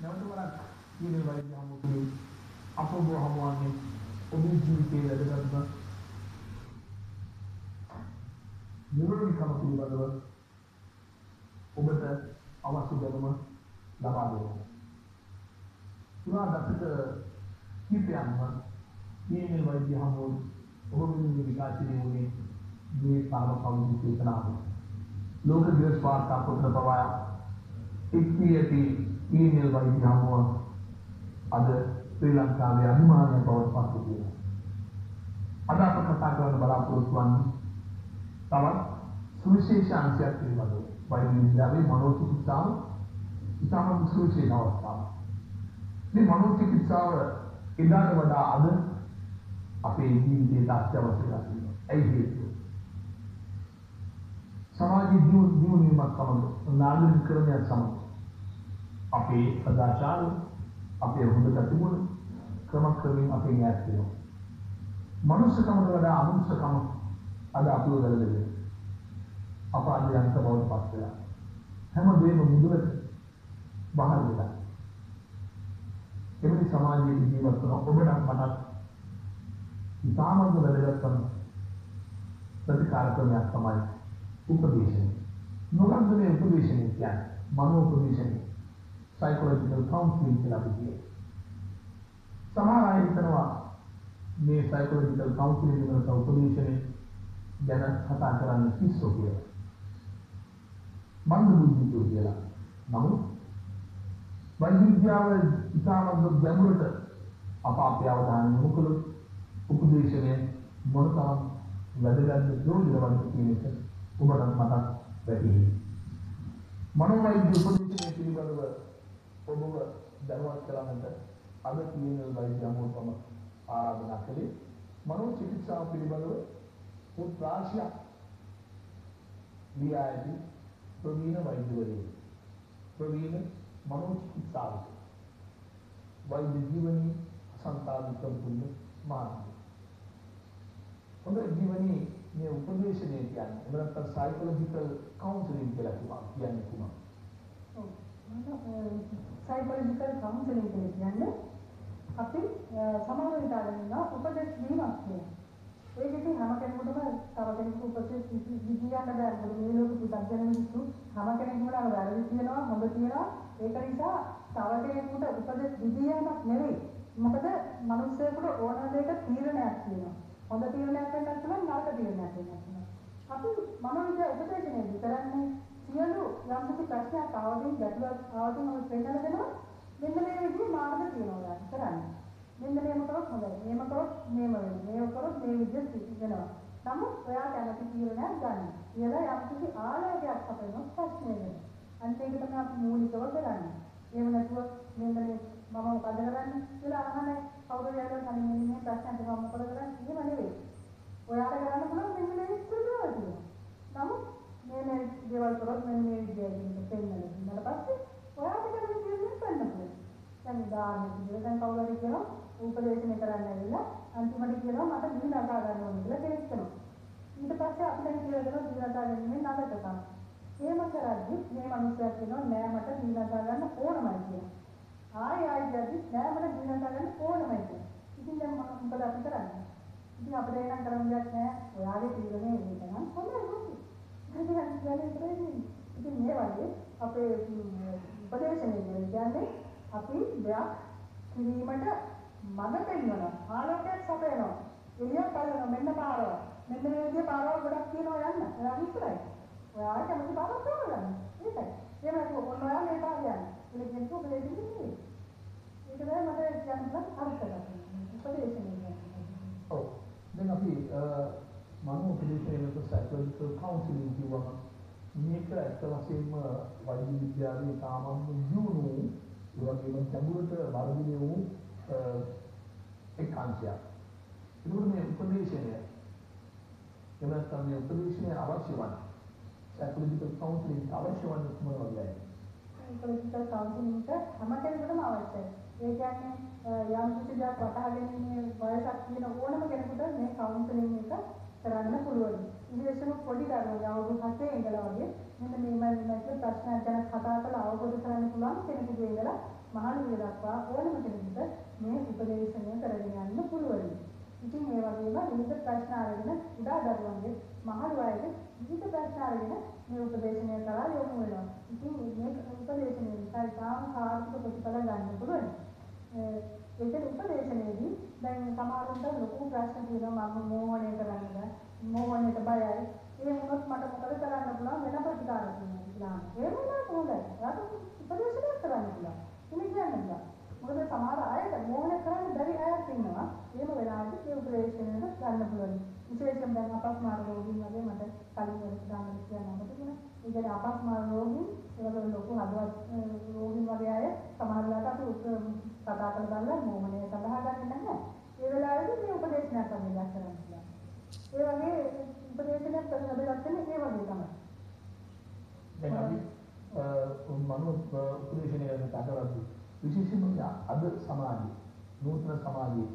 නැවත වරක් ඊනේ වෛද්‍ය හමුතුනේ අපව හමුවන්නේ ඔබේ ජීවිතයේ වැදගත්ම නිරෝධිකම පිළිබඳව ඔබට අවශ්‍ය දැනුම ලබා දෙනවා. තුනා දක්ෂ කීපයක්ම ඊනේ වෛද්‍ය හමුවුන් ඔබ වෙනුවෙන් විකාශනය වුණේ මේ සාම කවුරු චේතනාව. ලෝක දිවස් වාර්තා පොතේ පවා එක්වී ඇති ඊමේල් වෛද්‍ය හමුව අද ශ්‍රී ලංකාවේ අභිමානය බවට පත් වෙනවා. අද අප කතා කරන්න බලාපොරොත්තු වන්නේ තවත් සුවිශේෂ අංශයක් පිළිබඳව. වෛද්‍ය විද්‍යාවේ මනෝචිකිත්සාව ඉතාම සුවිශේෂ අවස්ථාවක්. මේ මනෝචිකිත්සාව එදාට වඩා අද අපේ ජීවිතයට අත්‍යවශ්‍ය කරන්නේ. ඇයි හේතුව? සමාජීය දියුණු දියුණුවීමක් සමග නාගරිකකරණයත් සමග අපේ සදාචාර අපේ හොඳ ගතිගුණ ක්‍රමක්‍රමයෙන් අපේ ඈත් වෙනවා. මනුස්සකමට වඩා අමනුස්සකම අද අපිව වැළඳෙන්නේ. අප අද යන්ත බවට පත් වෙලා. හැම දෙයක්ම මුදුවට බහල් වෙලා. එවැනි සමාජයේ ජීවත් වන ඔබට මටත් ඉතාමත් වැදගත් ප්‍රතිකාර ක්‍රමයක් තමයි උපදේශනය. මොකක්ද මේ උපදේශනය කියන්නේ? මනෝ උපදේශනය. Psychological counseling කියලා අපි කියනවා. සමහර අය හිතනවා මේ psychological counseling වලට උපදේශනය ගැන කතා කරන්න පිස්සෝ කියලා. මන්ද බුද්ධිකෝ කියලා. නමුත් වෛද්‍ය විද්‍යාව ඉතාමත් ගැඹුරට අප අපේ අවධානය යොමු කළොත් උපදේශනය මොනතරම් වැදගත් ප්‍රයෝජනවත් කියන එක ඔබට මතක් වැටහි. මනෝවෛද්‍ය උපදේශනය පිළිබඳව ඔබව දැනුවත් කරන්නට අද තියෙන වෛද්‍ය අමෝතම ආරාධනා කළේ මනෝ චිකිත්සාව පිළිබඳව පොත් රාශියක් ලියා ඇති ප්‍රවීණ වෛද්‍යවරයෙකු. ප්‍රවීණ මනෝ චිකිත්සාවක. වෛද්‍ය ජීවනයේ අසංතානික පුණ්‍ය මාර්ගය. හොඳ ජීවනයේ මේ උපදේශනය කියන්නේ එහෙම නැත්නම් සයිකොලොජිකල් කවුන්සලින් කියලා කියනවා කියන්නේ කුමක්ද? ඔව්. සයිකොලොජිකල් කවුන්සලින් කියන්නේ අපි සමාන විතරක් උපදෙස් දීමක් කියන්නේ. ඒක ඉතින් හැම කෙනෙකුටම තව කෙනෙකුට උපදෙස් දීන්න බෑ. මොකද මේ ලෝකෙ පුතග්ජන මිනිස්සු හැම කෙනෙකුටම වැරදි තියෙනවා, හොඳ තියෙනවා. ඒක නිසා තව කෙනෙකුට උපදෙස් දීයමක් නෙවෙයි. මොකද මිනිස්සුන්ට ඕන දෙයක තීරණයක් තියෙනවා. හොඳ තීරණයක් වෙන්නත් පුළුවන්, නරක තීරණයක් වෙන්නත් පුළුවන්. අපි මනෝවිද්‍යා උපදේශනයේදී කරන්නේ සියලු යම් කිසි ප්‍රශ්නයක් ආවදින් ගැටලුවක් ආවදින් අපි පෙන්නලා දෙනවා. මෙන්න මේ විදිහේ මාර්ග තියෙනවා ඔයාලට කරන්න. මෙන්න මේම කරොත් හොඳයි. මේම කරොත් මේම වෙනවා. මේව කරොත් මේ විදිහට වෙනවා. නමුත් ඔයා කැමති තීරණයක් ගන්න. කියලා යම් කිසි ආලෝකයක් අපේන ප්‍රශ්නේ වෙනවා. අන්න ඒක තමයි අපි මූලිකව කරන්නේ. එහෙම නැතුව මෙන්න මේ මම මොකද කරන්නේ කියලා අහන්නේ කවුරු හරි කලින් මෙන්න මේ ප්‍රශ්නයක් මම මොකද කරන්නේ එහෙම නෙවෙයි. ඔයාට කරන්න පුළුවන් මෙන්න මේ විස්තරය තියෙනවා. නමුත් මේ මේ දේවල් කරොත් මෙන්න මේ විදිහට පෙන්නලා ඊට පස්සේ ඔයාට කරන්න තියෙන්නේ පෙන්නන්න පුළුවන්. දැන් උදාහරණයක් විදිහට දැන් කවුරු හරි කියනවා උපදේශනය කරන්න ඇවිල්ලා අන්තිමට කියනවා මට දී නගා ගන්න ඕනේ කියලා කෙනෙක් කියනවා. ඊට පස්සේ අපිට කියලා දෙනවා දී නගා ගැනීම නඩක තමයි. එහෙම කරද්දි මේ මිනිස්සයා කියනවා නෑ මට දී නගා ගන්න ඕනමයි කියලා. ආයෙ ආයෙ කියද්දි නෑ මට දී නගා ගන්න ඕනමයි කියලා. ඉතින් දැන් මොකද අපි කරන්නේ? ඉතින් අපිට එනම් කරන්න දෙයක් නෑ. ඔයාගේ තීරණය ඒක නම් හොඳයි. ඉතින් කියන්නේ ඉතින් මේ වගේ අපේ උපදේශනය කියන්නේ අපි දෙයක් කිරීමට මඟ පෙන්වනවා ආලෝකයක් සපයනවා එළියක් බලනවා මෙන්න පාරවල් මෙන්න මේ විදිහේ පාරවල් ගොඩක් තියෙනවා යන්න ඔයා විතරයි ඔයාලා කැමති පාරක් තෝරගන්න ඒකයි එහෙම නැතුව ඔන්න ඔයා මේ පාර යන්න ඉතින් කියන්න උපදේශනය නෙවෙයි ඒක තමයි මට කියන්න පුළුවන් අර්ථකථන උපදේශනය කියන්නේ ඔව්. දැන් අපි මනෝ උපදේශනයක සයිකොලොජිකල් කවුන්සලින් කියවම මේක ඇත්ත වශයෙන්ම වෛද්‍ය විද්‍යාවේ සාමාන්‍ය දියුණු ඒ වගේම ගැඹුරට වර්ධනය වූ එක් අංශයක්. ඒකෝට මේ උපදේශනය එහෙම නැත්නම් මේ උපදේශනය අවශ්‍ය වන්නේ සයිකොලොජිකල් කවුන්සලින් අවශ්‍ය වන්නේ මොන වගේද? සයිකොලොජිකල් කවුන්සලින්ට හැම කෙනෙකුටම අවශ්‍යයි. ඒ කියන්නේ යම් කිසි දෙයක් වටහා ගැනීමේ වයසක් තියෙන ඕනම කෙනෙකුට මේ කවුන්සලින් එක කරන්න පුළුවන්. විශේෂම පොඩි දරුවෝ අවුරුදු 7 ඉඳලා වගේ මෙන්න මේ මම ප්‍රශ්නයක් ගැන කතා කරලා අවබෝධ කරගන්න පුළුවන් කෙනෙකුගේ ඉඳලා මහලු දක්වා ඕනම කෙනෙකුට මේ උපදේශනය කරගෙන යන්න පුළුවන්. ඉතින් ඒ වගේම විවිධ ප්‍රශ්න අරගෙන උදා දරුවන්ගේ මහලු අයගේ විවිධ ප්‍රශ්න අරගෙන මේ උපදේශනය කරලා යොමු වෙනවා. ඉතින් මේ උපදේශනය නිසා ඉතාම සාර්ථක ප්‍රතිඵල ගන්න පුළුවන්. ඒකේ උපදේශනයේදී දැන් සමහරුන්ට ලොකු ප්‍රශ්න තියෙනවා මම මෝහණය කරන්න මෝහණයට බයයි. ඒ වුණොත් මට මොකද කරන්න පුළුවන් වෙන ප්‍රතිකාර තියෙනවා කියලා. ඒ වුණාට හොඳයි. යාට උපදේශනයක් කරන්න පුළුවන්. ඉතින් කියන්න බෑ. මොකද සමහර අයට මෝහණය කරන්න බැරි අයත් ඉන්නවා. එහෙම වෙලාවට ඒ උපදේශනයට ගන්න පුළුවන්. විශේෂයෙන් දැන් අපස්මාර රෝගීන් වගේ මට කලින් වෙලට ගන්න කියන්න අපිට කියන. ඒ කියන්නේ අපස්මාර රෝගීන් ඒවල ලොකු හදවත් රෝගීන් වගේ අය සමහර වෙලාවට අපි කතා කරලා මෝහණය සඳහා ගන්න නැහැ. ඒ වෙලාවේදී මේ උපදේශනයක් තමයි කරන්න පුළුවන්. ඒ වගේ උපදේශනයක් කරන බෙදගත්තනේ ඒ වගේ තමයි. දැන් අපි මනෝ උපදේශනය කරන කතාවදී විශේෂයෙන්ම අද සමාජයේ නූතන සමාජයේ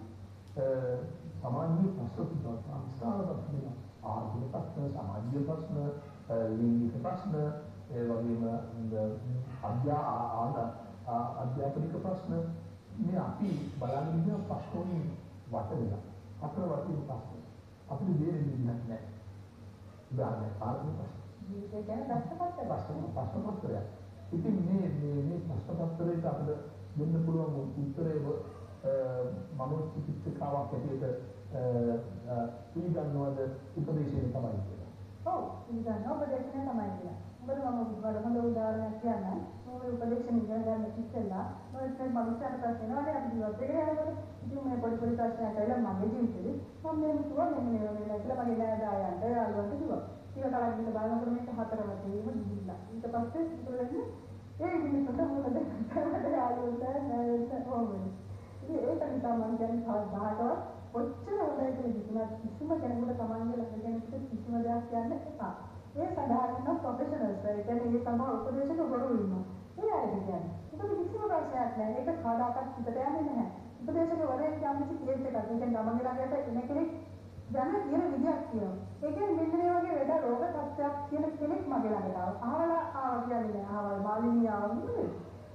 සමාජීය ප්‍රශ්න තිබෙනවා විස්තර කරනවා ආර්ථික ප්‍රශ්න සමාජීය ප්‍රශ්න ලිංගික ප්‍රශ්න ඒ වගේම අධ්‍යා අධ්‍යාපනික ප්‍රශ්න මේ අපි බලන්න ඉන්න වලින් වට වෙලා අපේ වටින ප්‍රශ්න අපිට විදිහක් නැහැ. උදාහරණයක් ආර්ථික ප්‍රශ්න ජීවිතය ගැන ප්‍රශ්න ප්‍රශ්න පත්‍රය ඉතින් මේ මේ මේ පත්‍රයට අපිට දෙන්න පුළුවන් උත්තරය මනෝචිකිත්සකාවක් හැටියට පිළිගන්නවද? උපදේශය තමයි කියලා. ඔව්. පිළිගන්නවා. උපදේශනය තමයි කියලා. මොකද මම වඩ හොඳ උදාහරණයක් කියන්නම්. මම උපදේශන ඉගෙන ගන්න ඉස්සෙල්ලා මම ඉතින් මනුස්සයන්ට ප්‍රශ්න එනවා නේ අපි ජීවත් වෙගෙන යනකොට. ඉතින් මේ පොඩි පොඩි ප්‍රශ්නයක් ඇවිල්ලා මගේ ජීවිතේ මම මේ කිව්වා මෙන්න මේ වෙලාව කියලා මගේ නෑදෑයන්ට යාළුවන්ට කිව්වා. ඊට කලින් ගිහින් බලනකොට මේක හතරම තියෙන්නේ ගිහිල්ලා. ඊට පස්සේ ඉතුරු වෙන්නේ ඒ මිනිස්සුන්ට මොකද කරන්න යාළුවන්ට නෑදෑයන්ට ඕනේ. ඉතින් ඒක නිසා මම කියන්නේ කවදාකවත් කොච්චර හොඳයි කියලා කිව්වත් කිසිම කෙනෙකුට තමන්ගේ ළඟ කෙනෙකුට කිසිම දෙයක් කියන්න එපා. ඒ සඳහා ඉන්න ප්‍රොෆෙෂනල්ස් ඒ කියන්නේ ඒ තමයි උපදේශක ගුරු ඉන්නවා. ඒ අයද කියන්නේ. මොකද කිසිම ප්‍රශ්නයක් නැහැ. ඒක කවදාකවත් හිතට යන්නේ නැහැ. උපදේශක වරේ කියන්නේ කේස් එකක්. ඒ කියන්නේ ගමන් ළඟට එන කෙනෙක් දැන කියන විදියක් කියනවා. ඒ කියන්නේ මෙන්න මේ වගේ වැඩ රෝග තත්ත්වයක් කියන කෙනෙක් මගේ ළඟට ආවා. ආවලා ආවා කියන්නේ නෑ. ආවල් මාළිනිය ආවා නෙමෙයි.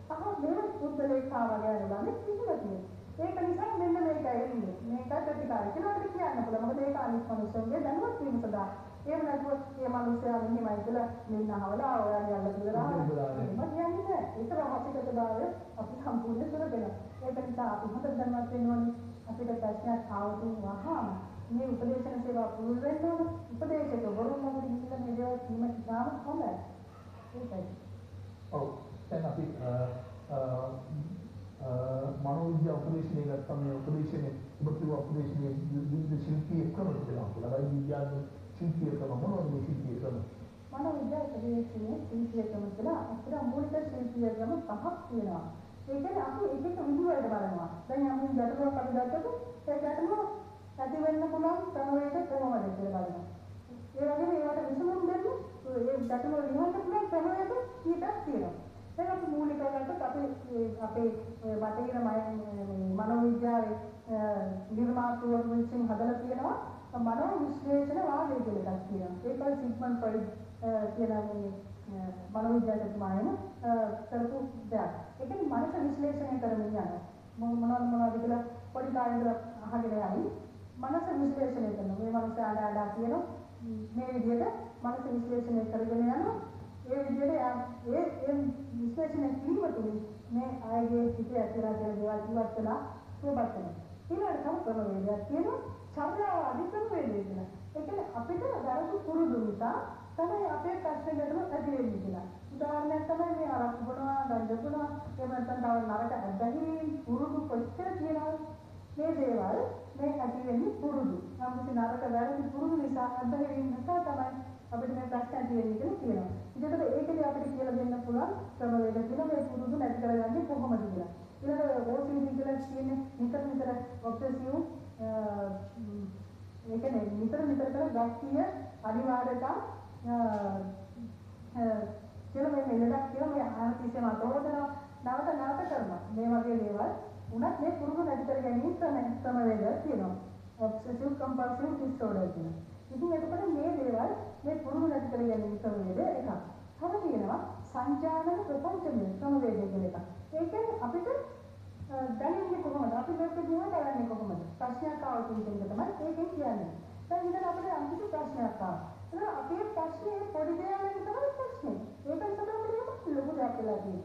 අහා මේක පුද්ගලෙක් ආවා කියලා කිසිම කෙනෙක්. ඒක නිසා මෙන්න මේකයි එන්නේ. මේක ප්‍රතිකාරය කියලා අපිට කියන්න පුළුවන්. මොකද ඒක අනිත් මිනිස්සුන්ගේ දැනුවත් වීම සඳහා. එහෙම නැතුව මේ මිනිස්සයා මෙහෙමයි කියලා මෙන්න අහවලා ඔයාගේ අල්ල කියලා එහෙම කියන්නේ නැහැ. ඒක රහසිගතභාවය අපි සම්පූර්ණ කරගෙන. ඒක නිසා අපි හොඳ දැනුවත් වෙන්න ඕනේ. අපිට ප්‍රශ්නයක් ආවොත් වහාම මේ උපදේශන සේවා පුරුදු වෙන්න ඕනේ. උපදේශක වරුන් ළඟට ගිහිල්ලා මේ දේවල් කීම ඉතාම හොඳයි. ඒකයි. ඔව්. දැන් අපි මනෝවිද්‍යා උපදේශනය ගත්තම මේ උපදේශනය ඔබ කිව්ව උපදේශනය විවිධ ශිල්පීය ක්‍රම කියලා. වෛද්‍ය විද්‍යාවේ ශිල්පීය ක්‍රම මොනවද මේ ශිල්පීය ක්‍රම? මනෝවිද්‍යා උපදේශනයේ ශිල්පීය ක්‍රම කියලා අපිට මූලික ශිල්පීය ක්‍රම පහක් තියෙනවා. ඒ කියන්නේ අපි එක එක විදිහකට බලනවා. දැන් අපි ගැටලුවක් අපි ගත්තොත් ඒ ගැටලුව ඇති වෙන්න පුළුවන් ක්‍රමවේද කොහොමද කියලා බලනවා. ඒ වගේම ඒවට විසඳුම් දෙන්න ඒ ගැටලුව ලියන්න පුළුවන් ක්‍රමවේද කීපයක් තියෙනවා. දැන් අපි මූලිකව ගත්තොත් අපි අපේ බටහිර මනෝවිද්‍යාවේ නිර්මාතෘවරු විසින් හදලා තියෙනවා මනෝ විශ්ලේෂණ වාදය කියලා එකක් තියෙනවා. ඒකයි සිග්මන්ඩ් ෆ්‍රොයිඩ් කියන මේ මනෝවිද්‍යාඥතුමායම කරපු දෙයක්. ඒ කියන්නේ මනස විශ්ලේෂණය කරමින් යනවා. මොනවද මොනවද කියලා පොඩි කාලේ අහගෙන යයි. මනස විශ්ලේෂණය කරනවා. මේ මනස ආඩ ආඩ කියනවා. මේ විදිහට මනස විශ්ලේෂණය කරගෙන යනවා. ඒ විදිහට ඒ ඒ විශ්ලේෂණය කිරීම තුළින් මේ ආයගේ හිතේ ඇතිලා තියෙන දේවල් ඉවත් වෙලා සුවපත් වෙනවා. ඊළඟට තව ක්‍රමවේදයක් තියෙනවා චර්යාව අධික්‍රම වේදේ කියලා. ඒ කියන්නේ අපිට දරපු පුරුදු නිසා තමයි අපේ ප්‍රශ්න ගැටලු ඇති වෙන්නේ කියලා. උදාහරණයක් තමයි මේ අරක්කු බොනවා, ගංජා බොනවා, එහෙම නැත්නම් තව නරක අත්දැකීම් පුරුදු කොච්චර තියෙනවද? මේ දේවල් මේ ඇති වෙන්නේ පුරුදු. නමුත් නරක වැරදි පුරුදු නිසා අත්දැකීම් නිසා තමයි අපිට මේ ප්‍රශ්න ඇති වෙන්නේ කියලා කියනවා. ඒකට ඒකදී අපිට කියලා දෙන්න පුළුවන් ක්‍රමවේද කියලා මේ පුරුදු නැති කරගන්නේ කොහොමද කියලා. ඊළඟ OCD කියලා කියන්නේ නිතර නිතර ඔබ්සෙසිව් ඒ කියන්නේ නිතර නිතර කර ගස්තිය අනිවාර්යතා කියලා මේ මෙලඩක් කියලා මේ ආහාර කිසිම අතෝදනවා නැවත නැවත කරනවා. මේ වගේ දේවල් උනත් මේ පුරුදු නැති කර ගැනීම ක්‍රම ක්‍රමවේද තියෙනවා. ඔබ්සෙසිව් කම්පල්සිව් ඩිසෝඩර් කියනවා. ඉතින් එතකොට මේ දේවල් මේ පුරුදු නැති කර ගැනීම ක්‍රමවේද එකක්. තව තියෙනවා සංජානන ප්‍රපංචමය ක්‍රමවේදය කියලා එකක්. ඒ කියන්නේ අපිට දැනෙන්නේ කොහොමද? අපි මේක දිහා බලන්නේ කොහොමද? ප්‍රශ්නයක් ආවොත් කියන එක තමයි ඒකෙන් කියන්නේ. දැන් ඉතින් අපිට අන්තිම ප්‍රශ්නයක් ආවා. ඒක අපේ ප්‍රශ්නේ පොඩි දෙයක් නෙවෙයි තමයි ප්‍රශ්නේ. ඒක තමයි අපිට ලොකු දෙයක් වෙලා තියෙන්නේ.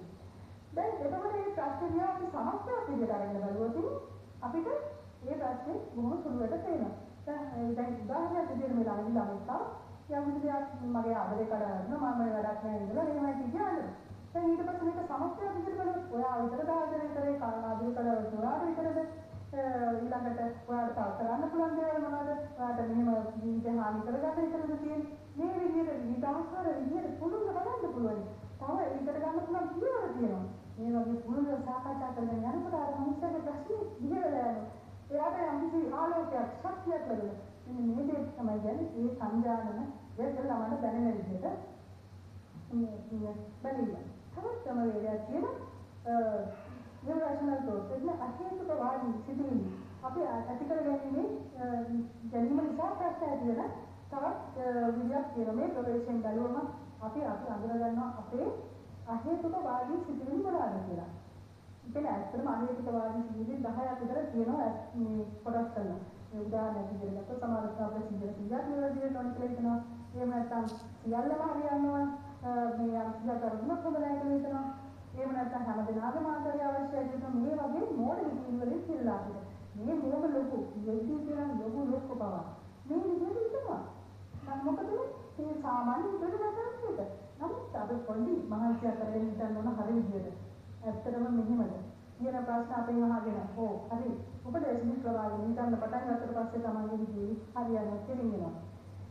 දැන් එතකොට මේ ප්‍රශ්නේ දිහා අපි සමස්තයක් විදිහට අරගෙන බලුවොත් අපිට මේ ප්‍රශ්නේ බොහොම සුළුවට තේරෙනවා. දැන් දැන් උදාහරණයක් විදිහට මේ ළඟදී ළමයි යම් කිසි දෙයක් මගේ ආදරේ කඩාවැටෙනවා මම වැඩක් නැහැ ඉඳලා එහෙමයි කියන්නේ. දැන් ඊට පස්සේ මේක සමස්තයක් විදිහට බලුවොත් ඔයා විතරද ආදරේ කරේ ආදරේ කඩාවැටුණා විතරද ඊළඟට ඔයාලට තව කරන්න පුළුවන් දේවල් මොනවද? ඔයාලට මෙහෙම ජීවිතේ හානි කරගන්න විතරද තියෙන්නේ? මේ විදිහට විවිධාකාර විදිහට පුළුවන් බලන්න පුළුවන්. තව ඒකට ගන්න පුළුවන් පියවර තියෙනවා. මේ වගේ පුළුවන් සාකච්ඡා කරගෙන යනකොට අර මිනිස්සුගේ ප්‍රශ්නේ දිහලා යනවා. එයාට යම්කිසි ආලෝකයක් ශක්තියක් ලැබෙනවා. මෙන්න මේ දේ තමයි කියන්නේ මේ සංජානන දෙකල ළමයට දැනෙන විදිහට බැලීම. තවත් තමයි වේදයක් තියෙනවා. නිර්වචනල් තෝත් එන්න අහේතුක වාදී සිදුවීම. අපි ඇති කර ගැනීම ගැනීම නිසා ප්‍රශ්න ඇති වෙන තවත් විදියක් තියෙනවා. මේ ප්‍රවේශයෙන් බැලුවම අපි අපි අඳුර ගන්නවා අපේ අහේතුක වාදී සිදුවීම් මොනවාද කියලා. ඉතින් ඇත්තටම අහේතුක වාදී සිදුවීම් 10ක් විතර තියෙනවා මේ කොටස් කරනවා. ඒ උදාහරණයක් විදිහට ගත්තොත් සමහරවිට අපේ සිදුවීම් 100ක් නිවැරදිව නොනි කියලා හිතනවා. එහෙම නැත්නම් සියල්ලම හරියනවා. මේ යම් කිසියක් කරුණක් හොඳ නැහැ කියලා හිතනවා. එහෙම නැත්නම් හැමදෙනාගේම ආකාරය අවශ්‍යයි කියන මේ වගේ මෝඩ විදිහට වලින් කියලා අපිට. මේ මෝඩ ලොකු වෙයිටි කියන ලොකු ලොකු බව. මේ විදිහට හිතනවා. නම් මොකද මේ සාමාන්‍ය විදිහට නැතත් නමුත් අපි පොඩි මහන්සියක් කරගෙන හිටන්න ඕන හරි විදිහට. ඇත්තටම මෙහෙමද? කියන ප්‍රශ්න අපෙන් අහගෙන ඕ හරි උපදේශනික ප්‍රවාහයෙන් හිතන්න පටන් ගත්තට පස්සේ තමයි ජීවිතේ හරියන්නේ තේරෙනවා.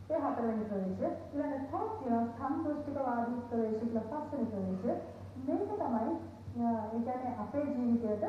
ඒ හතරවෙනි ප්‍රවේශය ඊළඟ තවත් තියෙනවා සම්පූර්ණික වාදී ප්‍රවේශය කියලා පස්වෙනි ප්‍රවේශය. මේක තමයි ඒ කියන්නේ අපේ ජීවිතයට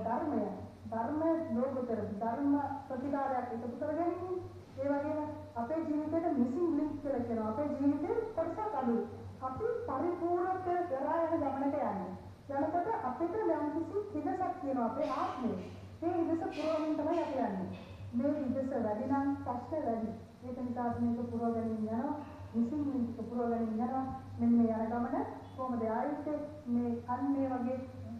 ධර්මය ධර්ම ලෝකතර ධර්ම ප්‍රතිකාරයක් එකතු කර ගැනීම ඒ වගේම අපේ ජීවිතේට මිසින් ලින්ක් කියලා කියනවා. අපේ ජීවිතේ කොටසක් අඩුයි. අපි පරිපූර්ණත්වයට කරා යන ගමනට යන්නේ. යනකොට අපිට යම් කිසි හිදසක් තියෙනවා. අපේ ආත්මේ මේ හිදස පුරවමින් තමයි අපි යන්නේ. මේ හිදස වැඩි නම් ප්‍රශ්න වැඩි. ඒක නිසා මේක පුරවගෙන යනවා. මිසින් ලින්ක් පුරවගෙන යනවා. මෙන්න මේ යන ගමන කොහොමද ආයෙත් මේ අන්න මේ වගේ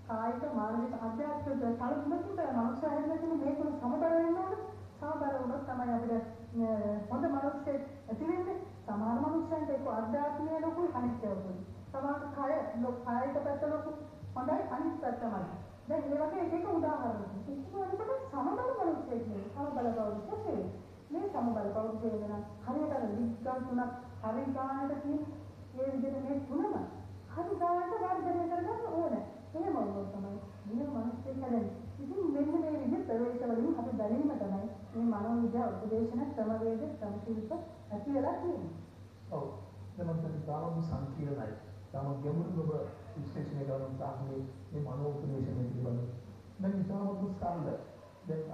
කායික මානසික අධ්‍යාත්මික සලකුණකින් මනුෂ්‍ය හැදෙන්න මේක සමබර වෙන්න ඕන. සමබර වුණොත් තමයි අපිට හොඳ මනුෂ්‍ය ඇති වෙන්නේ. සමහර මනුෂ්‍යයන්ට ඒක අධ්‍යාත්මය ලොකු අනිත්‍යවයි සමහර කය කායික පැත්ත ලොකු හොඳයි අනිත් පැත්තමයි දැන් මේ වගේ එක එක උදාහරණ කිසිමකට සමබර මනුෂ්‍යයෙක් නෙවෙයි සමබල බෞද්ධ මේ සමබල බෞද්ධ වෙන හරියට විග්ගම් තුනක් හරි ගන්නට තියෙන ඒ විදිහට මේ තුනම හරි ගානට වර්ධනය කරගන්න ඕන. එහෙම වුණොත් තමයි මේ මනසේ හැදෙන්නේ. ඉතින් මෙන්න මේ විදිහ ප්‍රවේශ වලින් අපි බැලීම තමයි මේ මනෝවිද්‍යා උපදේශන ක්‍රමවේද ක්‍රමශීලක ඇති වෙලා තියෙන්නේ. ඔව්. දැන් මම තාම සංකීර්ණයි. තාම ගැඹුරු ඔබ විශ්ලේෂණය කරන උත්සාහයේ මේ මනෝ උපදේශනය පිළිබඳව. දැන් ඉතාමත් ස්කන්ධ. දැන්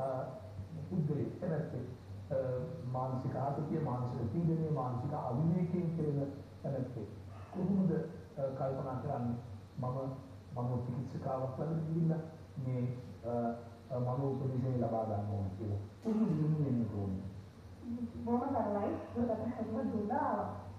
පුද්ගලෙක් එනත් මානසික ආතතිය මානසික පීඩනය මානසික අවිවේකයෙන් කෙරෙන තැනැත්තේ කොහොමද කල්පනා කරන්නේ මම මම චිකිත්සකාවක් ළඟට ගිහිල්ලා මේ මම උපදේශය ලබා ගන්න ඕන කියලා. පුදුම දිනු වෙන්න ඕනේ. බොහොම සරලයි. ඒකට හරිම දුන්නා.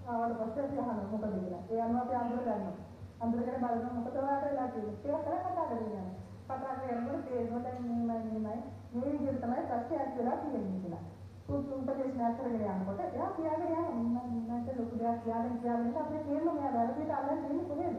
ආවට පස්සේ අපි අහනවා මොකද කියලා. ඒ අනුව අපි අඳුර ගන්නවා. අඳුරගෙන බලනවා මොකද ඔයාලට වෙලා තියෙන්නේ. ඒක කරලා කතා කරගෙන යනවා. කතා කරනකොට තේරෙනවා දැන් මෙහෙමයි මෙහෙමයි. මේ විදිහට තමයි ප්‍රශ්නයක් වෙලා තියෙන්නේ කියලා. උපදේශනා කරගෙන යනකොට එයා කියාගෙන යනවා මම මට ලොකු දෙයක් කියාගෙන කියාගෙන අපිට තේරෙනවා මෙයා වැරදිට අල්ලන් තියෙන්නේ කොහෙද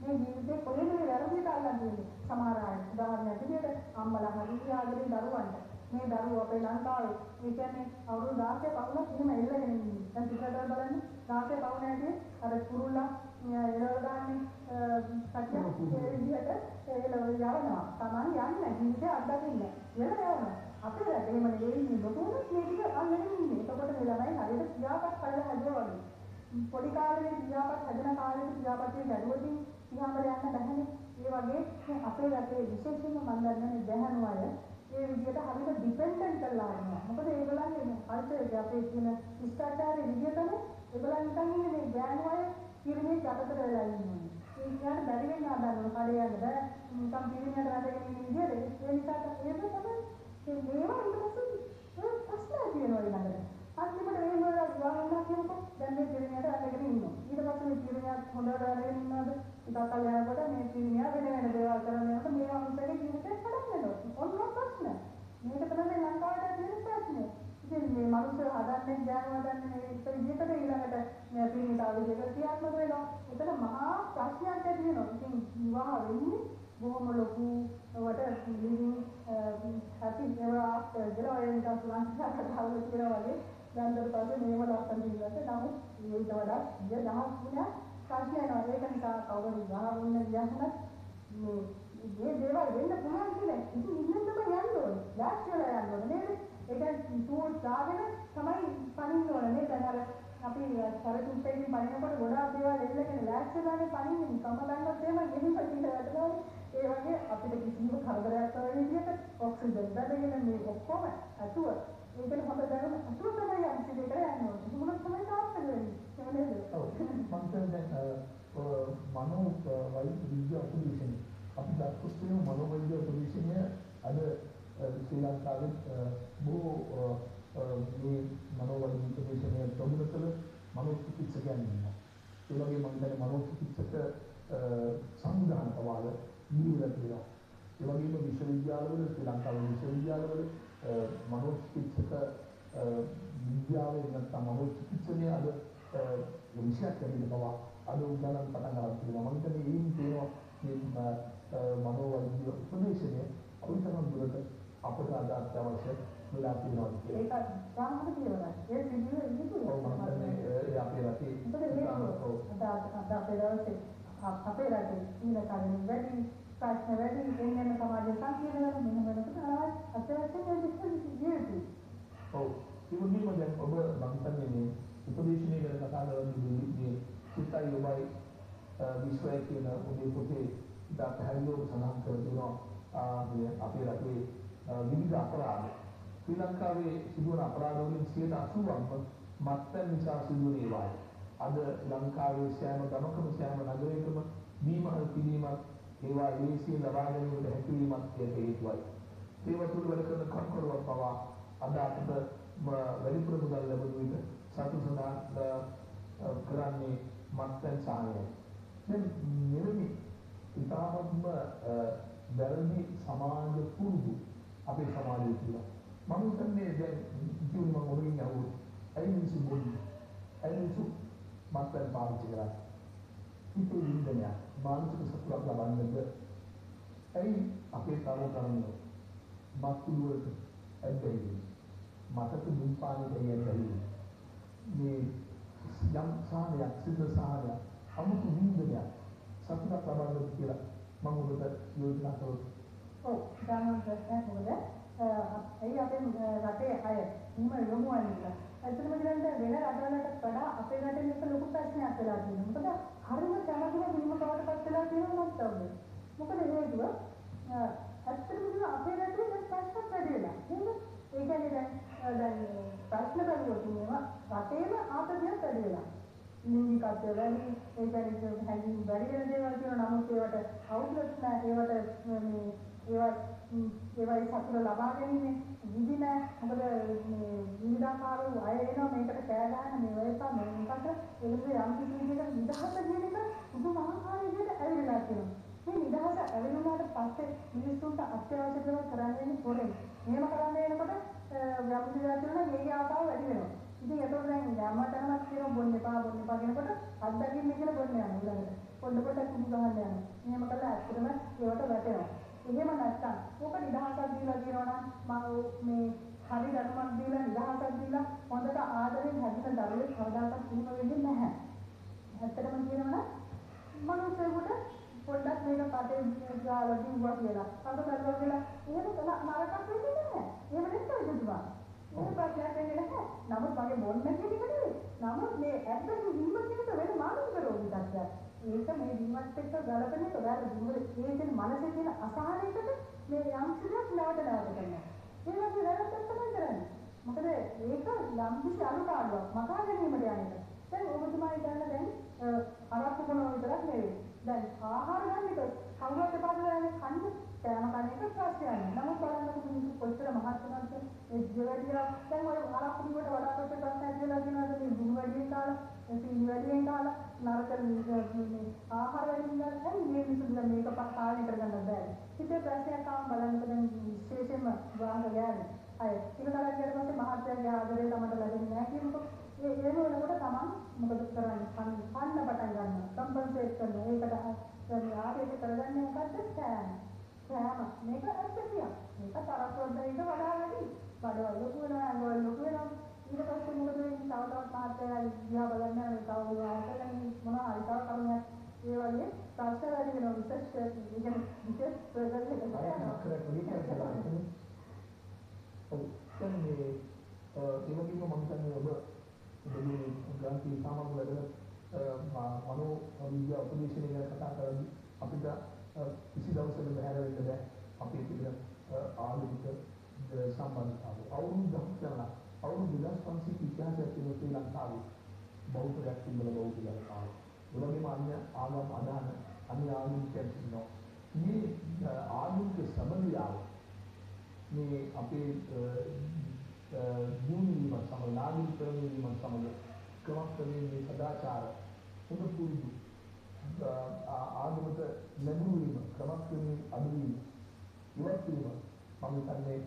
මේ ජීවිතේ කොහෙද මේ වැරදිට අල්ලන් තියෙන්නේ සමහර අය උදාහරණයක් විදිහට අම්මලා හරි කියාගෙන දරුවන්ට මේ දරුවෝ අපේ ලංකාවේ ඒ කියන්නේ අවුරුදු 16 පවුලක් එහෙම එල්ලගෙන ඉන්නේ දැන් පිටරට බලන්න 16 පවුල ඇදී අර කුරුල්ලා එළව ගන්නේ සත්‍ය ඒ විදිහට එළව යවනවා Taman යන්නේ ජීවිතේ අත්දකින්න එළව යවනවා අපේ රටේ එහෙම නෙවෙයි මේ ලොකුනොත් මේ ටික අල්ලගෙන ඉන්නේ. එතකොට මේ ළමයි හරියට පියාපත් කරලා හැදුවා වගේ. පොඩි කාලේ පියාපත් හැදෙන කාලේ පියාපතේ ගැඩුවකින් පියාඹර යන්න බැහැනේ. ඒ වගේ අපේ රටේ විශේෂයෙන්ම මම දන්නේ දැහණු අය ඒ විදිහට හරියට ඩිපෙන්ඩන්ට් කරලා ඉන්නවා. මොකද ඒගොල්ලන්ගේ කල්චර් එක අපේ තියෙන ශිෂ්ටාචාරයේ විදිහ තමයි ඒගොල්ලන් නිකන් ඉන්නේ මේ ගෑනු අය කිරිමේ යටතට වෙලා ඉන්නේ. ඒ කියන්නේ බැරි වෙන ආදාන කඩේ යන්න බෑ. නිකන් පිරිමියට වැඩගෙන ඉන්න විදිහට ඒ නිසා ඒක තමයි මේවා ඊට පස්සේ ප්‍රශ්න තියෙනවා ඊළඟට. අන්තිමට මේ වල විවාහ වුණා කියනකොට දැන් මේ පිරිමියට අල්ලගෙන ඉන්නවා. ඊට පස්සේ මේ පිරිමියාත් හොඳට අරගෙන ඉන්නවද? ටිකක් කල් යනකොට මේ පිරිමියා වෙන වෙන දේවල් කරන යනකොට මේ මනුස්සයාගේ ජීවිතේ කඩක් වෙනවා. ඔන්න ප්‍රශ්න. මේක තමයි ලංකාවට තියෙන ප්‍රශ්නේ. ඉතින් මේ මනුස්සය හදන්නේ ඥාන හදන්නේ මේ එක විදිහකට ඊළඟට මේ පිරිමිට ආවිදේක ක්‍රියාත්මක වෙනවා. එතන මහා ප්‍රශ්නයක් ඇති වෙනවා. ඉතින් විවාහ වෙන්නේ බොහොම ලොකු වට living happy ever after කියලා ඔය නිකන් ලංකාවට කතාවල කියනවා වගේ දැන්තර පස්සේ මේව ලස්සන ජීවිතේ නමුත් ඊට වඩා සිය දහස් ගුණයක් ප්‍රශ්න එනවා ඒක නිසා කවුරු විවාහ වෙන්න ගියහම මේ මේ දේවල් වෙන්න පුළුවන් කියලා. ඉතින් ඉන්න තමයි යන්න ඕනේ. යාස් වෙලා යන්න ඕනේ නේද? ඒක ටූල් දාගෙන තමයි පනින්න ඕනේ නේද අර අපි සරකුත් එකකින් පනිනකොට ගොඩාක් දේවල් එල්ලගෙන ලෑස්ති වෙලානේ පනින්නේ. කම ගන්නත් එහෙම ගෙහිම පිටරටලා ඒ වගේ අපිට කිසිම කරදරයක් කරන විදිහට ඔක්සිජන් බැඳගෙන මේ ඔක්කොම අතුව ඒකෙන් හොඳ දැනුම අතුව තමයි අපි දෙකට යන්නේ මොනවද තමයි තාත්තල වෙන්නේ? එහෙම නේද? ඔව්. මම කියන්නේ මනෝ වෛද්‍ය විද්‍යා උපදේශනය අපි දක්වස් තියෙන මනෝ වෛද්‍ය උපදේශනය අද ශ්‍රී ලංකාවේ බොහෝ මේ මනෝවෛද්‍ය උපදේශනය ප්‍රමුඛ කළ මනෝ චිකිත්සකයන් ඉන්නවා. ඒ වගේම මම දැන් මනෝ චිකිත්සක සංවිධාන පවාල නියුලා තියෙනවා. ඒ වගේම විශ්වවිද්‍යාලවල ශ්‍රී ලංකාවේ විශ්වවිද්‍යාලවල මනෝ චිකිත්සක විද්‍යාවේ නැත්නම් මනෝ චිකිත්සනය අද විෂයක් ඇතුළේ පවා අද උගලන් පටන් ගන්න තියෙනවා. මම හිතන්නේ ඒන් තියෙනවා මේ මනෝවෛද්‍ය උපදේශනය කොයිතරම් දුරට අපට අද අත්‍යවශ්‍ය වෙලා තියෙනවා කියලා. ඒක සාමාන්‍ය කියලා ඒ සිදුවේ ඉන්නේ ඔව් මම හිතන්නේ ඒ අපේ රටේ මොකද ඒක අද අද අපේ දවසේ අපේ රටේ ඊළ කාලේ වැඩි ප්‍රශ්න වැඩි එන්නේ සමාජ සංකීර්ණ වෙන මෙන්න වෙනකොට අත්‍යවශ්‍ය මේ විශ්ව ඔව් ඒ වගේම දැන් ඔබ මම හිතන්නේ මේ උපදේශනය ගැන කතා කරන්නේ මේ සිතයි ඔබයි විශ්වය කියන ඔබේ පොතේ ඉතා පැහැදිලිව සඳහන් කර දෙනවා මේ අපේ රටේ විවිධ අපරාධ ශ්‍රී ලංකාවේ සිදුවන අපරාධ වලින් 80%ක්ම මත්පැන් නිසා සිදුවන ඒවායි. අද ලංකාවේ සෑම ගමකම සෑම නගරයකම බීමහල් කිරීමක් ඒවා ලේසියෙන් ලබා ගැනීමට හැකියවීමක් කියන හේතුවයි. ඒවා තුළ වැඩ කරන කම්කරුවක් පවා අද අපිට වැඩිපුර මුදල් ලැබුණු විට සතු සඳහන් කරන්නේ මත්පැන් සාහනයයි. දැන් මෙවැනි ඉතාමත්ම වැරදි සමාජ පුරුදු අපේ සමාජයේ තියෙනවා. මම හිතන්නේ දැන් ජීවන මම මොනින් යවුවොත් ඇයි මිනිස්සු බොන්නේ? ඇයි මිනිස්සු මත්පැන් පාවිච්චි කරන්නේ? හිතේ ඉන්දනය මානසික සතුටක් ලබන්නද? ඇයි අපේ තරුණ තරුණියෝ මත්කුඩු වලට ඇබ්බැහි මතක දුම්පානයට ඇබ්බැහි මේ යම් සාහනයක් සිද්ධ සාහනයක් අමුතු වින්දනයක් සතුටක් ලබන්නද කියලා මම ඔබට යෝජනා කරොත් ඔව් ගාමන් ප්‍රශ්නයක් මොකද ඇයි අපේ රටේ අය හිම යොමු වෙන්නේ? ඇත්තටම කියන්න වෙන රටවලට වඩා අපේ රටේ මේක ලොකු ප්‍රශ්නයක් වෙලා තියෙනවා. මොකද හරිම කැමතිම හිම බවට පත් වෙලා තියෙනවා නැත්නම් මොකද හේතුව? ඇත්තටම කියන අපේ රටේ මේ ප්‍රශ්න වැඩි වෙලා. නේද ඒ කියන්නේ දැන් දැන් ප්‍රශ්න බැලුවොත් මේවා රටේම ආතතියක් වැඩි වෙලා. ලිංගිකත්වය වැඩි ඒ කියන්නේ හැංගීම් වැඩි වෙන දේවල් කියන නමුත් ඒවට අවුට්ලට්ස් නැහැ. ඒවට මේ ඒවා ඒවයි සතුට ලබා ගැනීම විදින මොකද මේ විවිධාකාර අය එනවා මේකට කෑ ගන්න මේ වේසා මේකට එළඹ යම් කිසි විදිහකට නිදහස කියන එක පුදුමාකාර විදිහට ඇවිල්ලා තියෙනවා මේ නිදහස ඇවිල්ලාට පස්සේ මිනිස්සුන්ට අත්‍යවශ්‍ය දේවල් කරන්න වෙන්නේ පොරෙන් එහෙම කරන්න වෙනකොට යම් කිසි දෙයක් තියෙනවා මේකේ ආසාව වැඩි වෙනවා ඉතින් ඒතකොට දැන් යම්මතනක් කියන බොන්න එපා බොන්න එපා කියනකොට අත්දැකීම් කියලා බොන්න යනවා ඊළඟට පොඩ පොඩ කුඩු ගහන්න යනවා එහෙම කළා ඇත්තටම ඒවට වැටෙනවා එහෙම නැත්තම් ඕක නිදහසක් දීලා කියනවා නම් මේ හරි ධර්මයක් දීලා නිදහසක් දීලා හොඳට ආදරෙන් හැදෙන දරුවෙක් කවදාකවත් පුහුණු වෙන්නේ නැහැ. ඇත්තටම කියනවා නම් මනුස්සයෙකුට පොඩ්ඩක් මේක කටේ ගාලා දිව්වා කියලා. අත බැලුවා කියලා එහෙම කළා නරකක් වෙන්නේ නැහැ. එහෙම නෙමෙයි දුවා. ඒක ප්‍රශ්නයක් වෙන්නේ නැහැ. නමුත් මගේ මොන්න කියන එක නෙවෙයි. නමුත් මේ ඇත්තටම හිම්ම කියන එක වෙන මානසික රෝගී තත්ත්වයක්. ඒක මේ දිනවත් එක්ක ගලපන එක ඔයාලා දිනුවේ ඒ කියන්නේ මනසේ තියෙන අසහනයකට මේ යම්කිසයක් නැවත නැවත කරනවා. ඒ වගේ වැරද්දක් තමයි කරන්නේ. මොකද ඒක යම්කිසි අනුපාඩුවක් මකා ගැනීමට යන එක. දැන් ඔබතුමා හිතන්න දැන් අරක්කු කරනවා විතරක් නෙවෙයි. දැන් ආහාර ගන්න එක කවුරුත් එපාදලා යන්නේ කන්නේ කෑම කන එක ප්‍රශ්නයක් නෑ. නමුත් බලන්නකො මිනිස්සු කොච්චර මහත් වෙනවද ඒ ජීවිතය දැන් ඔය අරක්කු වලට වඩා කොච්චර ප්‍රශ්න ඇතිවලා තියෙනවද මේ කාලා සීනි වැඩියෙන් කාලා නරක මේ ආහාර වැඩියෙන් ගන්න ඇයි මේ මිනිස්සුන්ලා මේක පාලනය කරගන්න බෑ. හිතේ ප්‍රශ්නයක් ආවම බලන්නකෝ දැන් විශේෂයෙන්ම වාහන ගෑනේ. අය ටික කාලයක් ගියාට පස්සේ මහත්යාගේ ආදරය තමයි ලැබෙන්නේ නැහැ කියනකොට ඒ ඒ වෙනකොට තමන් මොකද කරන්නේ? කන්න කන්න පටන් ගන්නවා. කම්පන්සේට් කරනවා. ඒකට ආරේක කරගන්නේ මොකද්ද? කෑම. කෑම. මේක ඇත්තටියක්. මේක තරස්වද්ද ඊට වඩා වැඩි. බඩවල ලොකු වෙනවා, ඇඟවල ලොකු වෙනවා. ඊට පස්සේ මොකද වෙන්නේ? තව තවත් මහත්යා දිහා බලන්න තව ආයතන මොනවා හරි තව කරුණක් ඒ වගේ ප්‍රශ්න වැඩි වෙනවා. රිසර්ච් කියන්නේ විශේෂ ප්‍රොජෙක්ට් එකක් කරනවා. ඔව් දැන් මේ ඒ වගේම මම හිතන්නේ ඔබ මේ ග්‍රන්ථි සාමාන්‍ය වැඩ මනෝ විද්‍යා උපදේශනය ගැන කතා කරද්දී අපිට කිසි දවසක බහැර වෙන්න බෑ අපේ තිබෙන ආධුනික සම්බන්ධතාවය. අවුරුදු 10 ගණන් අවුරුදු 2500 ඉතිහාසයක් තියෙන ශ්‍රී ලංකාවේ බෞද්ධයක් තිබුණ බෞද්ධ ජනතාව. ඒ වගේම අන්‍ය ආගම් අදහන අන්‍ය ආගමිකයන් ඉන්නවා. මේ ආගමික සමගියාව මේ අපේ දියුණුවීමත් සමග නාගරිකකරණය වීමත් සමග ක්‍රමක්‍රමයෙන් මේ සදාචාර හොඳ පුරුදු ආගමට නැඹුරු වීම ක්‍රමක්‍රමයෙන් අඩු වීම ඉවත් වීම මම හිතන්නේ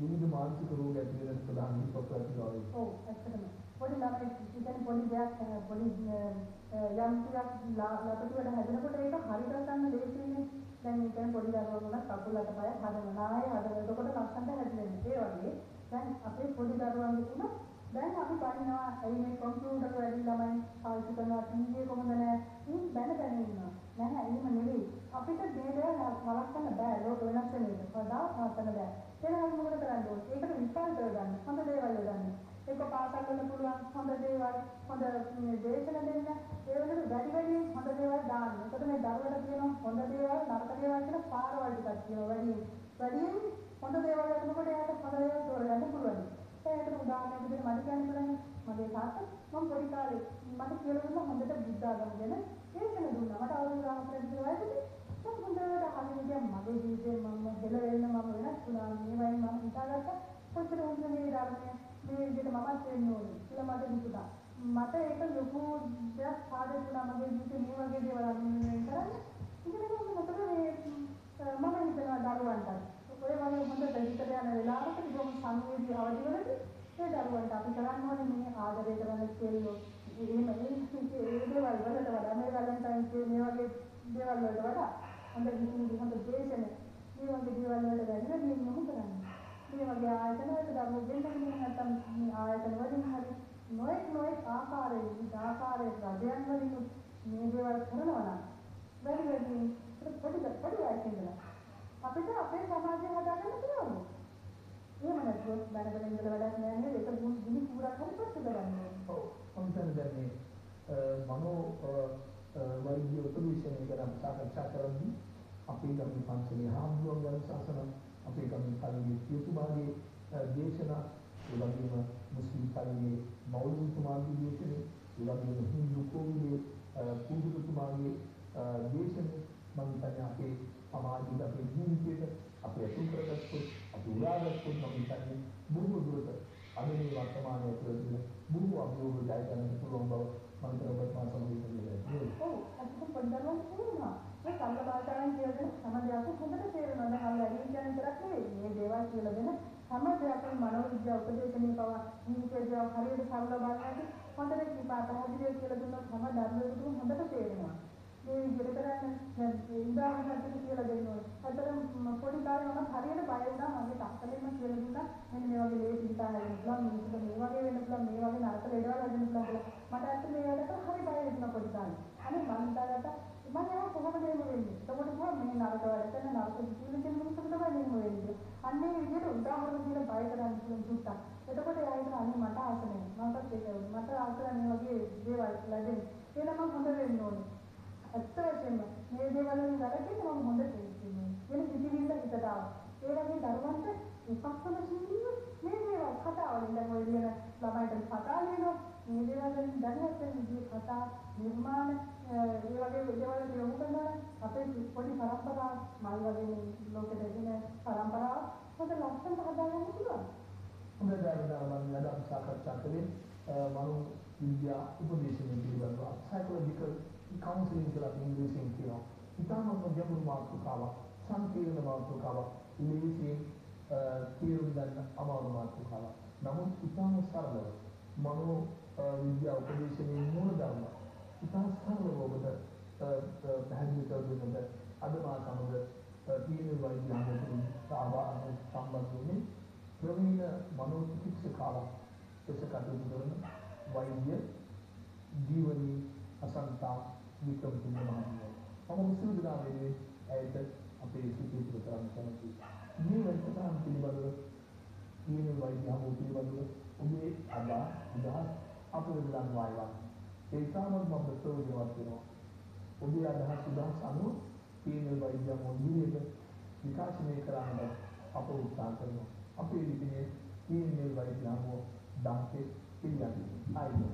විවිධ මානසික රෝග ඇති වෙන ප්‍රධාන විපත්තු ඇති බව. ඔව් ඇත්තටම. පොඩි ළමයි කියන්නේ පොඩි දෙයක් පොඩි යම් ටිකක් ලපටුවට හැදෙනකොට ඒක හරියට ගන්න ලේසියිනේ. දැන් මේ කියන්නේ පොඩි දරුවෝ වුණත් කකුල අතපය හදනවා. නාය හදන. එතකොට ලස්සනට හැදෙන්නේ. ඒ වගේ දැන් අපේ පොඩි දරුවන්ගේ තුන දැන් අපි බලනවා ඇයි මේ කම්පියුටර් වැඩි ළමයි පාවිච්චි කරනවා ටීවී කොහොමද නැහැ ඉතින් බැන බැන ඉන්නවා. නැහැ එහෙම නෙවෙයි. අපිට මේ දේවල් වළක්වන්න බෑ ලෝක වෙනස් වෙන එක. කවදාවත් නවත්තන්න බෑ. එහෙනම් මොකද කරන්න ඕනේ? ඒකට විපාක ගන්න හොඳ දේවල් ගන්න ඒක පාසල් වල පුළුවන් හොඳ දේවල් හොඳ මේ දේශන දෙන්න. ඒ වෙනකොට වැඩි වැඩි හොඳ දේවල් දාන්න. එතකොට මේ දරුවට කියනවා හොඳ දේවල් නරක දේවල් කියලා පාරවල් ටිකක් කියනවා වැඩි වැඩියෙන් හොඳ දේවල් කරනකොට එයාට හොඳ දේවල් තෝරගන්න පුළුවන්. ඒකට උදාහරණයක් විදිහට මට කියන්න පුළුවන් මගේ තාත්තා මම පොඩි කාලේ මට කියලා දුන්නා හොඳට බුද්ධ ආගම ගැන දේශන දුන්නා. මට අවුරුදු 14 විතර වයසදී මම හොඳට අහගෙන ගියා මගේ ජීවිතේ මම හෙල වෙන්න මම වෙනස් වුණා. මේ වයින් මම හිතාගත්තා කොච්චර හොඳ මේ ධර්මය මේ විදිහට මමත් වෙන්න ඕනේ කියලා මට හිතුණා. මට ඒක ලොකු දෙයක් පාඩම් වුණා මගේ ජීවිතේ මේ වගේ දේවල් අනුමත කරන්න. ඉතින් මම මොකද මේ මම හිතනවා දරුවන්ට ඔය වගේ හොඳ දෙහිතට යන වෙලාවකට බොහොම සංවේදී අවදිවලදී ඒ දරුවන්ට අපි කරන්න ඕනේ මේ ආදරය කරන කෙල්ලෝ එහෙම ඒ දේවල් වලට වඩා මේ වැලන්ටයින්ස් ඩේ මේ වගේ දේවල් වලට වඩා හොඳ කිසිම හොඳ දේශන මේ වගේ දේවල් වලට වැඩිලා මේ මොකද කරන්නේ මේ වගේ ආයතන වලට දරුවෝ දෙන්නගෙන නැත්නම් මේ ආයතන වලින් හරි නොඑක් නොඑක් ආකාරයේ විවිධ ආකාරයේ රජයන් වලින් මේ දේවල් කරනවා නම් වැඩි වැඩි පොඩි පොඩි ආයතන අපිට අපේ සමාජය හදාගන්න පුළුවන්. එහෙම නැත්නම් බරබර ඉඳලා වැඩක් නෑ නේද? ඒක ගිනි කූරක් හරි පස්සේ ගන්න. ඔව්. මම දැන් මේ මනෝ වෛද්‍ය උපදේශනය ගැන සාකච්ඡා කරද්දී අපේ ගමේ පන්සලේ හාමුදුරුවෝ ගැන ශාසන අපේ ගමේ පල්ලියේ පියතුමාගේ දේශනා ඒ වගේම මුස්ලිම් පල්ලියේ මෞලවීතුමාගේ දේශනේ ඒ වගේම හින්දු කෝවිලේ පුදුතුමාගේ දේශනේ. මම හිතන්නේ අපේ සමාජීය අපේ ජීවිතේට අපි අතුල් කරගත්තොත් අපි උරාගත්තොත් මම හිතන්නේ බොහෝ දුරට අද මේ වර්තමානයේ තුළ බොහෝ අභියෝග ජය ගන්න පුළුවන් බව මම හිතනවා. මා සමග ඉන්නේ. ඔව් අතින් පොඩ්ඩක් තේරෙනවා. මේ සංඝ භාෂාවෙන් කියන හැම දෙයක්ම හොඳට තේරෙනවා. දැන් අපි වැඩි කියන විතරක් නෙවෙයි. මේ දේවල් කියලා දෙන හැම දෙයක්ම මනෝවිද්‍යා උපදේශනයේ පවා ජීවිතේ දේවල් හරියට සරල බලන්න හොඳට කිපා පැහැදිලිව කියලා දුන්නොත් හැම ධර්මයකටම හොඳට තේරෙනවා. මේ විදිහට කරන්න උදාහරණයක් කියලා දෙන්න ඕනේ. අතන පොඩි කාලේ මම හරියට බය වුණා මගේ තාත්තලෙම කියලා දුන්නා මෙන්න මේ වගේ ලේ පිටා හැදෙන්න පුළුවන් මිනිස්සුන්ට මේ වගේ වෙන්න පුළුවන් මේ වගේ නරක ලෙඩවල් හැදෙන්න පුළුවන් කියලා. මට ඇත්ත මේ වැඩට හරි බය වෙනවා පොඩි කාලේ. අනේ මම හිතාගත්තා මම ඒක කොහොමද එහෙම වෙන්නේ? එතකොට කිව්වා මේ නරක වැඩ කරන නරක ජීවිත කියන මිනිස්සුන්ට තමයි එහෙම වෙන්නේ. අන්න ඒ විදිහට උදාහරණ දීලා බය කරන්න පුළුවන් සුට්ටක්. එතකොට එයා හිතන අනේ මට ආස නැහැ. මමත් ඒක මට ආස මේ වගේ දේවල් ලැබෙන්නේ. එහෙනම් මම හොඳ වෙන්න ඕනේ. ඇත්ත වශයෙන්ම මේ දේවල් වලින් වැරදෙන්න මම හොඳට තේරෙන්නේ. වෙන කිසිවින්ද හිතට ආවා. ඒ වගේ දරුවන්ට උපක්‍රම ජීවිතය මේ දේවල් කතා වලින් දැන් ඔය කියන ළමයිට කතා ලියනවා. මේ දේවල් වලින් දැනුවත් වෙන විදිහේ කතා නිර්මාණ ඒ වගේ දේවල් වලට යොමු කරනවා අපේ පොඩි පරම්පරාව මල් වගේ ලෝකෙට එන පරම්පරාව හොඳ ලස්සනට හදාගන්න පුළුවන්. හොඳයි දැන් මම අද අපි සාකච්ඡා කළේ මනෝ විද්‍යා උපදේශනය පිළිබඳව සයිකොලොජිකල් කවුන්සලින් කියලා අපි ඉංග්‍රීසියෙන් කියනවා. ඉතාමත්ම ගැඹුරු මාතෘකාවක්, සංකීර්ණ මාතෘකාවක්, ඉංග්‍රීසියෙන් තේරුම් ගන්න අමාරු මාතෘකාවක්. නමුත් ඉතාම සරලව මනෝ විද්‍යා උපදේශනයේ මූල ධර්ම ඉතාම සරලව ඔබට පැහැදිලි කර දෙන්නට අද මා සමග තීන වෛද්‍ය අංගතුන් සම්බන්ධ වෙන්නේ ප්‍රවීණ මනෝචිකිත්සකාවක් ලෙස කටයුතු කරන වෛද්‍ය ජීවනී අසන්තා වික්‍රමතුංග මහත්මයා. මම මුස්ලිම් දිනා වෙනුවෙන් ඇයට අපේ සිතේ කරන්න කැමතියි. මේ වැඩසටහන පිළිබඳව තීන වෛද්‍ය අංගතුන් පිළිබඳව ඔබේ අදහස් අදහස් අප වෙනදන් වායවා. ඒ තාමත් මම ප්‍රයෝජනවත් වෙනවා. ඔබේ අදහස් අදහස් අනුව තීන වෛද්‍ය අංගතුන් විකාශනය කරන්නට අප උත්සාහ කරනවා. අපේ ලිපිනේ ඊමේල් වලින් නම් දාන්තේ පිළිගන්න. ආයිබෝ.